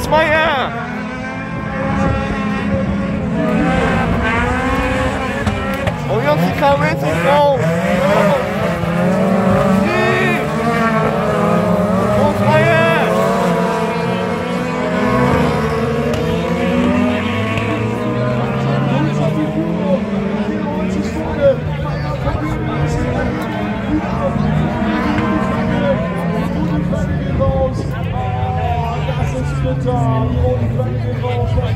Rosmayer. Orienticamente, não. Sim. Rosmayer. Thank you. Utah, you want to